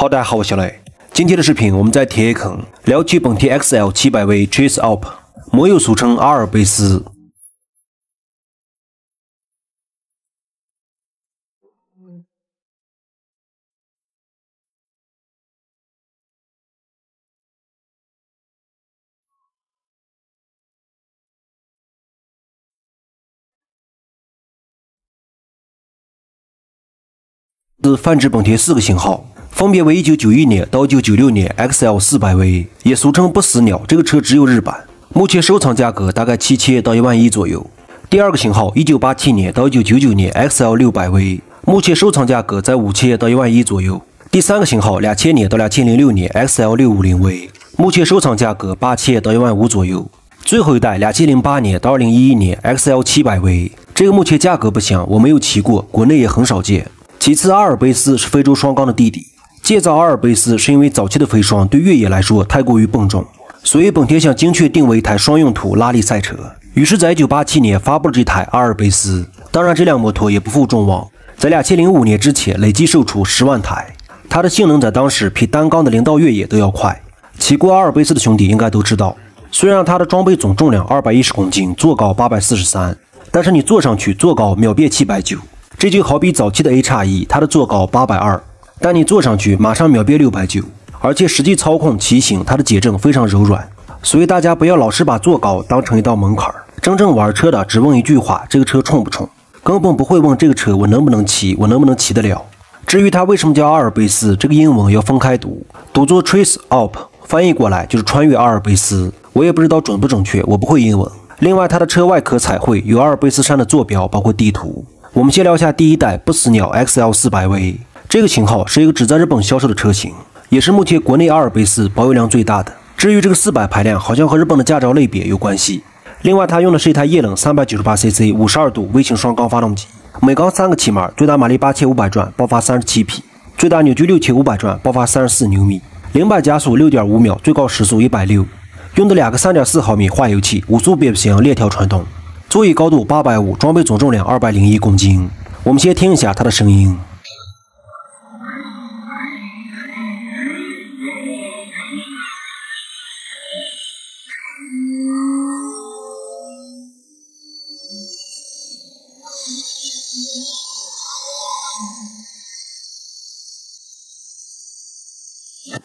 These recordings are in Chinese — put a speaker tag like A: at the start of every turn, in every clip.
A: 好，大家好，我小雷。今天的视频我们在铁坑聊起本田 XL 700V Chase Up，摩友俗称阿尔卑斯。是泛指本田四个型号，分别为1991年到1996年 XL 400V，也俗称不死鸟。这个车只有日版，目前收藏价格大概七千到一万一左右。第二个型号1987年到1999年 XL 600V，目前收藏价格在五千到一万一左右。第三个型号2000年到2006年 XL 650V，目前收藏价格八千到一万五左右。最后一代2008年到2011年 XL 700V，这个目前价格不详，我没有骑过，国内也很少见。其次，阿尔卑斯是非洲双缸的弟弟。建造阿尔卑斯是因为早期的飞双对越野来说太过于笨重，所以本田想精确定位一台双用途拉力赛车。于是，在1987年发布了这台阿尔卑斯。当然，这辆摩托也不负众望，在2005年之前累计售出十万台。它的性能在当时比单缸的零到越野都要快。骑过阿尔卑斯的兄弟应该都知道，虽然它的装备总重量210公斤，座高843，但是你坐上去坐高秒变790。这就好比早期的 A 叉一，它的座高八百二，但你坐上去马上秒变六百九，而且实际操控骑行，它的减震非常柔软。所以大家不要老是把坐高当成一道门槛儿，真正玩车的只问一句话：这个车冲不冲？根本不会问这个车我能不能骑，我能不能骑得了。至于它为什么叫阿尔卑斯，这个英文要分开读，读作 Trace Up，翻译过来就是穿越阿尔卑斯。我也不知道准不准确，我不会英文。另外，它的车外壳彩绘有阿尔卑斯山的坐标，包括地图。我们先聊一下第一代不死鸟 XL 400V，这个型号是一个只在日本销售的车型，也是目前国内阿尔卑斯保有量最大的。至于这个400排量，好像和日本的驾照类别有关系。另外，它用的是一台液冷 398cc 52度微型双缸发动机，每缸三个气门，最大马力8500转，爆发37匹，最大扭矩6500转，爆发34牛米，零百加速6.5秒，最高时速160。用的两个3.4毫米化油器，五速变速箱，链条传动。座椅高度八百五，装备总重量二百零一公斤。我们先听一下它的声音。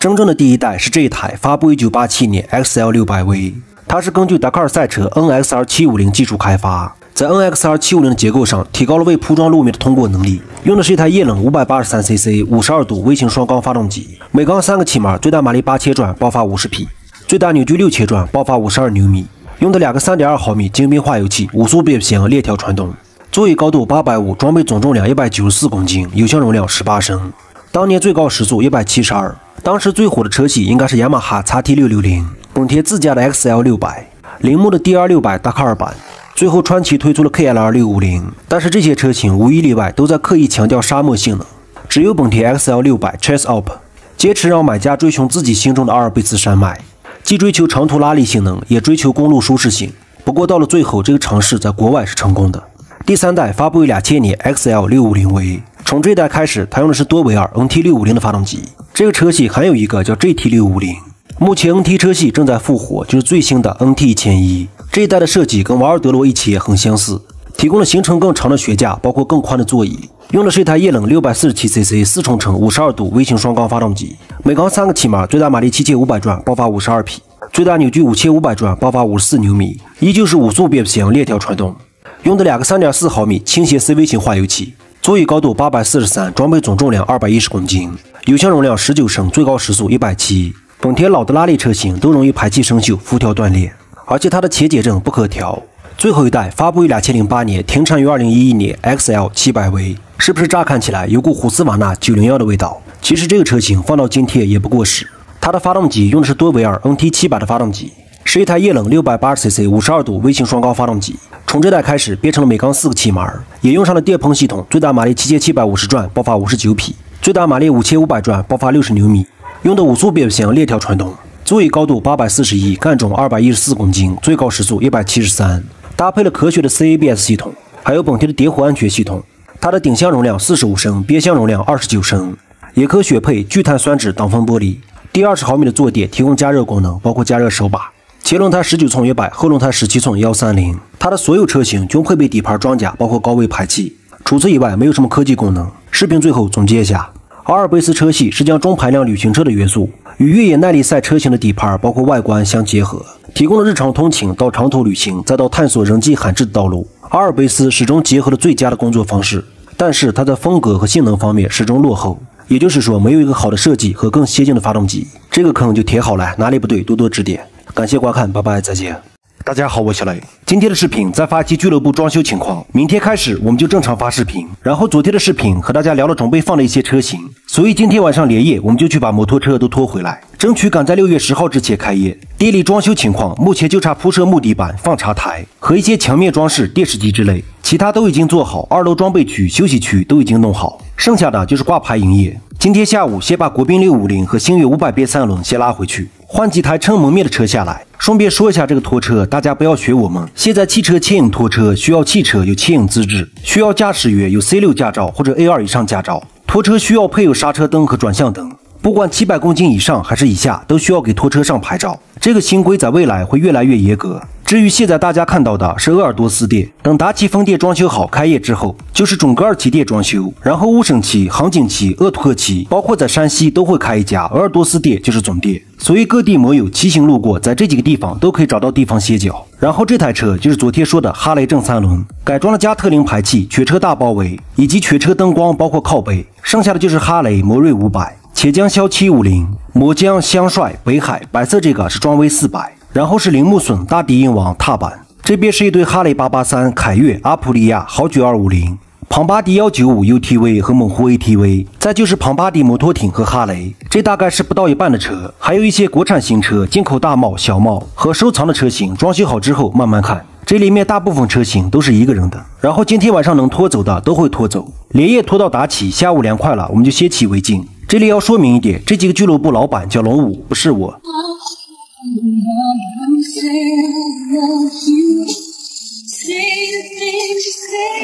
A: 真正的第一代是这一台，发布一九八七年 XL 六百 V。它是根据达喀尔赛车 NXR 750技术开发，在 NXR 750的结构上提高了为铺装路面的通过能力，用的是一台液冷 583cc 52度微型双缸发动机，每缸三个气门，最大马力八千转，爆发五十匹，最大扭矩六千转，爆发五十二牛米，用的两个3.2毫米精兵化油器，五速变速箱，链条传动，座椅高度八百五，装备总重量一百九十四公斤，油箱容量十八升，当年最高时速一百七十二，当时最火的车系应该是雅马哈 XT660。本田自家的 XL 六百，铃木的 DR 六百达喀尔版，最后川崎推出了 KLR 六五零，但是这些车型无一例外都在刻意强调沙漠性能，只有本田 XL 六百 Chase Up 坚持让买家追寻自己心中的阿尔卑斯山脉，既追求长途拉力性能，也追求公路舒适性。不过到了最后，这个尝试在国外是成功的。第三代发布于两千年 XL 六五零 V，从这代开始，它用的是多维尔 NT 六五零的发动机，这个车系还有一个叫 GT 六五零。目前 NT 车系正在复活，就是最新的 NT 一千一这一代的设计跟瓦尔德罗一起也很相似，提供了行程更长的悬架，包括更宽的座椅。用的是一台液冷六百四十七 cc 四冲程五十二度微型双缸发动机，每缸三个气门，最大马力七千五百转，爆发五十二匹，最大扭矩五千五百转，爆发五十四牛米，依旧是五速变速箱链条传动。用的两个三点四毫米倾斜 CV 型化油器，座椅高度八百四十三，装备总重量二百一十公斤，油箱容量十九升，最高时速一百七。本田老的拉力车型都容易排气生锈、辐条断裂，而且它的前减震不可调。最后一代发布于两千零八年，停产于二零一一年。XL 七百 V 是不是乍看起来有股虎斯瓦纳九零幺的味道？其实这个车型放到今天也不过时。它的发动机用的是多维尔 NT 七百的发动机，是一台液冷六百八十 cc 五十二度微型双缸发动机。从这代开始变成了每缸四个气门，也用上了电喷系统，最大马力七千七百五十转，爆发五十九匹，最大马力五千五百转，爆发六十牛米。用的五速变速箱链条传动，座椅高度八百四十一，干重二百一十四公斤，最高时速一百七十三，搭配了科学的 CABS 系统，还有本田的点火安全系统。它的顶箱容量四十五升，边箱容量二十九升，也可选配聚碳酸酯挡风玻璃。第二十毫米的坐垫提供加热功能，包括加热手把。前轮胎十九寸一百，后轮胎十七寸幺三零。它的所有车型均配备底盘装甲，包括高位排气。除此以外，没有什么科技功能。视频最后总结一下，阿尔卑斯车系是将中排量旅行车的元素与越野耐力赛车型的底盘包括外观相结合，提供了日常通勤到长途旅行，再到探索人迹罕至的道路。阿尔卑斯始终结合了最佳的工作方式，但是它在风格和性能方面始终落后。也就是说，没有一个好的设计和更先进的发动机，这个坑就填好了，哪里不对多多指点。感谢观看，拜拜，再见。大家好，我小雷。今天的视频在发一期俱乐部装修情况，明天开始我们就正常发视频。然后昨天的视频和大家聊了准备放的一些车型，所以今天晚上连夜我们就去把摩托车都拖回来，争取赶在六月十号之前开业。店里装修情况目前就差铺设木地板、放茶台和一些墙面装饰、电视机之类，其他都已经做好。二楼装备区、休息区都已经弄好，剩下的就是挂牌营业。今天下午先把国宾六五零和星越五百 B 三轮先拉回去，换几台撑门面的车下来。顺便说一下这个拖车，大家不要学我们。现在汽车牵引拖车需要汽车有牵引资质，需要驾驶员有 C 六驾照或者 A 二以上驾照。拖车需要配有刹车灯和转向灯，不管七百公斤以上还是以下，都需要给拖车上牌照。这个新规在未来会越来越严格。至于现在大家看到的是鄂尔多斯店，等达奇丰店装修好开业之后，就是准格尔旗店装修，然后乌审旗、杭锦旗、鄂图克旗，包括在山西都会开一家鄂尔多斯店，就是总店。所以各地摩友骑行路过，在这几个地方都可以找到地方歇脚。然后这台车就是昨天说的哈雷正三轮，改装了加特林排气、全车大包围以及全车灯光，包括靠背。剩下的就是哈雷摩瑞五百、钱江骁七五零、魔江香帅、北海白色这个是装威四百。然后是铃木隼大低音王踏板，这边是一堆哈雷八八三、凯越、阿普利亚、豪爵二五零、庞巴迪幺九五 UTV 和猛虎 ATV，再就是庞巴迪摩托艇和哈雷，这大概是不到一半的车，还有一些国产新车、进口大帽、小帽和收藏的车型，装修好之后慢慢看。这里面大部分车型都是一个人的，然后今天晚上能拖走的都会拖走，连夜拖到达起，下午凉快了我们就先起为敬。这里要说明一点，这几个俱乐部老板叫龙五，不是我。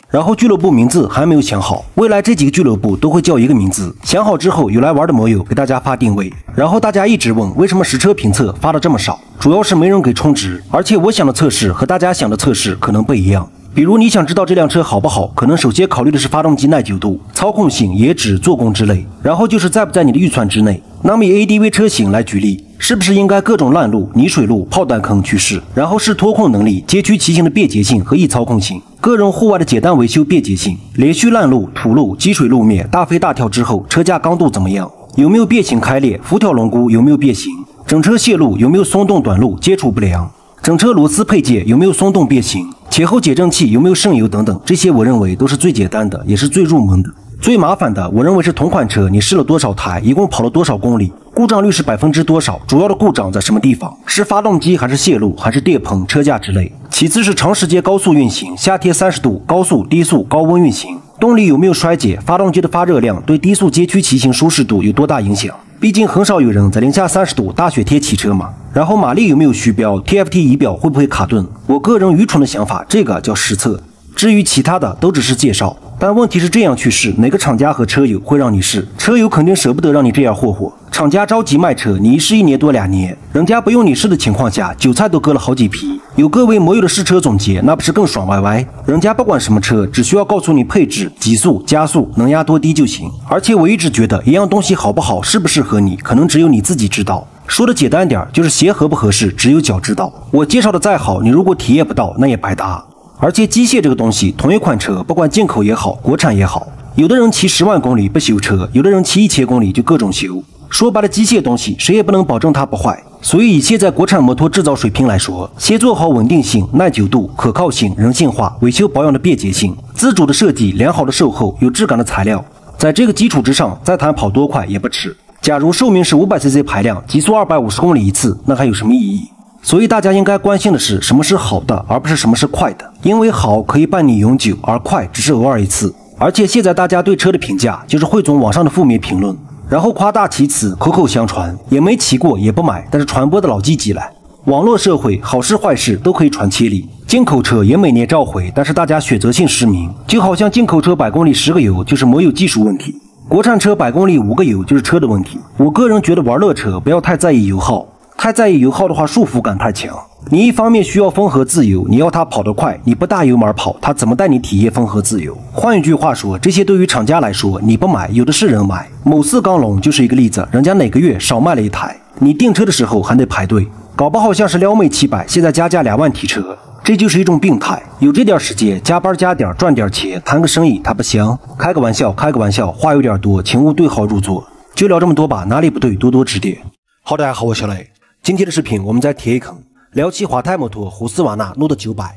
A: 然后俱乐部名字还没有想好，未来这几个俱乐部都会叫一个名字。想好之后，有来玩的摩友给大家发定位。然后大家一直问为什么实车评测发的这么少，主要是没人给充值，而且我想的测试和大家想的测试可能不一样。比如你想知道这辆车好不好，可能首先考虑的是发动机耐久度、操控性、颜值、做工之类，然后就是在不在你的预算之内。那么以 ADV 车型来举例，是不是应该各种烂路、泥水路、炮弹坑去试？然后是脱控能力、街区骑行的便捷性和易操控性，个人户外的简单维修便捷性，连续烂路、土路、积水路面大飞大跳之后，车架刚度怎么样？有没有变形开裂？辐条轮毂有没有变形？整车线路有没有松动短路、接触不良？整车螺丝配件有没有松动变形？前后减震器有没有渗油等等，这些我认为都是最简单的，也是最入门的。最麻烦的，我认为是同款车你试了多少台，一共跑了多少公里，故障率是百分之多少，主要的故障在什么地方？是发动机还是线路还是电棚、车架之类？其次是长时间高速运行，夏天三十度高速、低速、高温运行，动力有没有衰减？发动机的发热量对低速街区骑行舒适度有多大影响？毕竟很少有人在零下三十度大雪天骑车嘛。然后马力有没有虚标？TFT 仪表会不会卡顿？我个人愚蠢的想法，这个叫实测。至于其他的，都只是介绍。但问题是这样去试，哪个厂家和车友会让你试？车友肯定舍不得让你这样霍霍。厂家着急卖车，你一试一年多两年，人家不用你试的情况下，韭菜都割了好几批。有各位摩友的试车总结，那不是更爽歪歪？人家不管什么车，只需要告诉你配置、极速、加速、能压多低就行。而且我一直觉得，一样东西好不好，适不适合你，可能只有你自己知道。说的简单点，就是鞋合不合适，只有脚知道。我介绍的再好，你如果体验不到，那也白搭。而且机械这个东西，同一款车，不管进口也好，国产也好，有的人骑十万公里不修车，有的人骑一千公里就各种修。说白了，机械东西谁也不能保证它不坏。所以以现在国产摩托制造水平来说，先做好稳定性、耐久度、可靠性、人性化、维修保养的便捷性、自主的设计、良好的售后、有质感的材料，在这个基础之上，再谈跑多快也不迟。假如寿命是五百 cc 排量，极速二百五十公里一次，那还有什么意义？所以大家应该关心的是什么是好的，而不是什么是快的。因为好可以伴你永久，而快只是偶尔一次。而且现在大家对车的评价，就是汇总网上的负面评论，然后夸大其词，口口相传，也没骑过，也不买，但是传播的老积极了。网络社会，好事坏事都可以传千里。进口车也每年召回，但是大家选择性失明，就好像进口车百公里十个油，就是没有技术问题。国产车百公里五个油就是车的问题。我个人觉得玩乐车不要太在意油耗，太在意油耗的话束缚感太强。你一方面需要风和自由，你要它跑得快，你不大油门跑，它怎么带你体验风和自由？换一句话说，这些对于厂家来说，你不买，有的是人买。某四钢龙就是一个例子，人家哪个月少卖了一台，你订车的时候还得排队，搞不好像是撩妹七百，现在加价两万提车，这就是一种病态有这点时间加班加点赚点钱谈个生意它不香开个玩笑开个玩笑话有点多请勿对号入座。就聊这么多吧哪里不对多多指点。好大家好我小磊今天的视频我们再贴一坑聊起华泰摩托胡斯瓦纳 not 九百。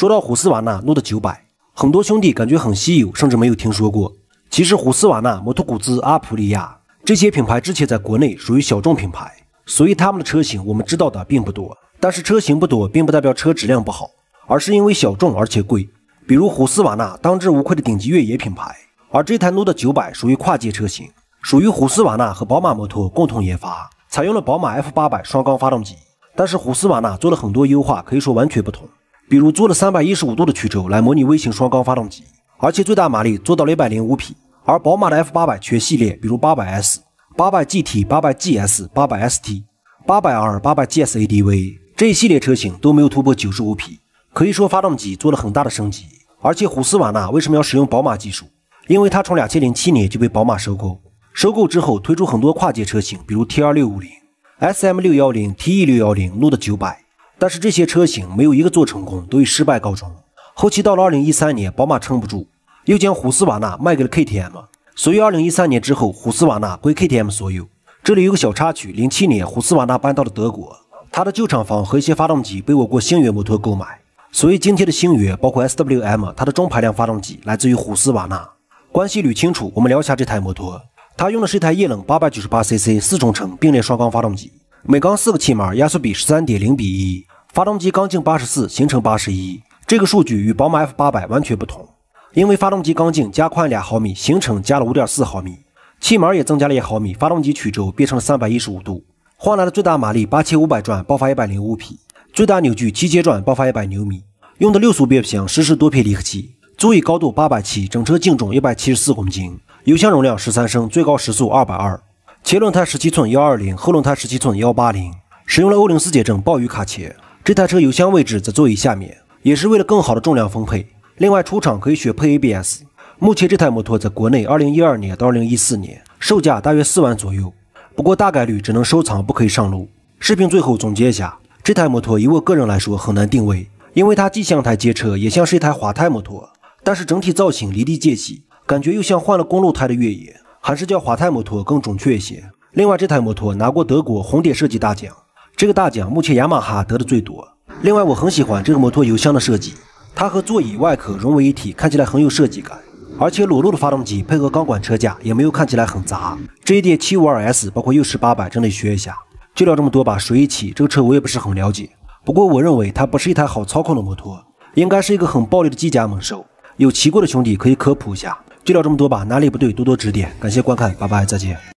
A: 说到虎斯瓦纳诺德九百，很多兄弟感觉很稀有，甚至没有听说过。其实虎斯瓦纳、摩托古兹、阿普利亚。这些品牌之前在国内属于小众品牌，所以他们的车型我们知道的并不多。但是车型不多，并不代表车质量不好，而是因为小众而且贵。比如虎斯瓦纳，当之无愧的顶级越野品牌，而这台诺德九百属于跨界车型，属于虎斯瓦纳和宝马摩托共同研发，采用了宝马 F 八百双缸发动机。但是虎斯瓦纳做了很多优化，可以说完全不同。比如做了三百一十五度的曲轴来模拟微型双缸发动机，而且最大马力做到了一百零五匹。而宝马的 F 八百全系列，比如八百 S、八百 GT、八百 GS、八百 ST、八百 R、八百 GS ADV 这一系列车型都没有突破九十五匹，可以说发动机做了很大的升级。而且虎斯瓦纳为什么要使用宝马技术？因为它从两千零七年就被宝马收购，收购之后推出很多跨界车型，比如 T 二六五零、SM 六幺零、TE 六幺零、诺德九百，但是这些车型没有一个做成功，都以失败告终。后期到了二零一三年，宝马撑不住。又将虎斯瓦纳卖给了 KTM，所以二零一三年之后，虎斯瓦纳归 KTM 所有。这里有个小插曲：零七年，虎斯瓦纳搬到了德国，它的旧厂房和一些发动机被我国星越摩托购买，所以今天的星越包括 SWM，它的中排量发动机来自于虎斯瓦纳。关系捋清楚，我们聊一下这台摩托，它用的是一台液冷八百九十八 cc 四冲程并列双缸发动机，每缸四个气门，压缩比十三点零比一，发动机缸径八十四，行程八十一，这个数据与宝马 F 八百完全不同。因为发动机缸径加宽两毫米，行程加了五点四毫米，气门也增加了一毫米，发动机曲轴变成了三百一十五度，换来了最大马力八千五百转，爆发一百零五匹，最大扭矩七千转，爆发一百牛米。用的六速变速箱，湿式多片离合器，座椅高度八百七，整车净重一百七十四公斤，油箱容量十三升，最高时速二百二。前轮胎十七寸幺二零，后轮胎十七寸幺八零，使用了欧零四减震鲍鱼卡钳。这台车油箱位置在座椅下面，也是为了更好的重量分配。另外出厂可以选配 ABS。目前这台摩托在国内，二零一二年到二零一四年售价大约四万左右，不过大概率只能收藏，不可以上路。视频最后总结一下，这台摩托以我个人来说很难定位，因为它既像台街车，也像是一台华泰摩托，但是整体造型离地间隙，感觉又像换了公路胎的越野，还是叫华泰摩托更准确一些。另外这台摩托拿过德国红点设计大奖，这个大奖目前雅马哈得的最多。另外我很喜欢这个摩托油箱的设计。它和座椅外壳融为一体，看起来很有设计感，而且裸露的发动机配合钢管车架，也没有看起来很杂。这一点七五二 S 包括右十八百真得学一下。就聊这么多吧，水一起，这个车我也不是很了解，不过我认为它不是一台好操控的摩托，应该是一个很暴力的机甲猛兽。有骑过的兄弟可以科普一下。就聊这么多吧，哪里不对多多指点。感谢观看，拜拜，再见。